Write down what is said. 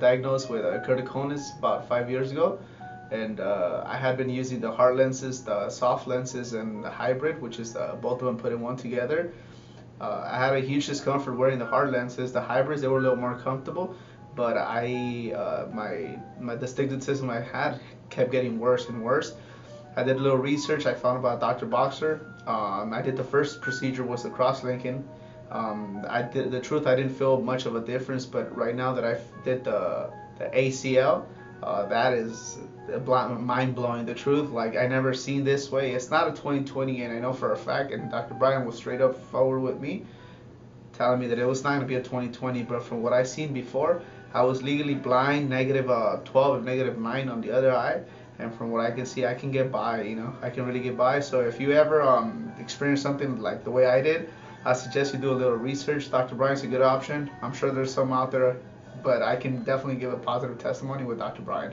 diagnosed with uh, keratoconus about five years ago, and uh, I had been using the hard lenses, the soft lenses, and the hybrid, which is the, both of them put in one together. Uh, I had a huge discomfort wearing the hard lenses. The hybrids they were a little more comfortable, but I uh, my my astigmatism I had kept getting worse and worse. I did a little research. I found about Dr. Boxer. Um, I did the first procedure was the cross linking. Um, I did the truth. I didn't feel much of a difference, but right now that I did the the ICL, uh, that is mind blowing. The truth, like I never seen this way. It's not a 2020, and I know for a fact. And Dr. Brian was straight up forward with me, telling me that it was not gonna be a 2020. But from what I seen before, I was legally blind, negative uh, 12 and negative 9 on the other eye. And from what I can see, I can get by. You know, I can really get by. So if you ever um, experience something like the way I did, I suggest you do a little research. Dr. Brian's a good option. I'm sure there's some out there, but I can definitely give a positive testimony with Dr. Brian.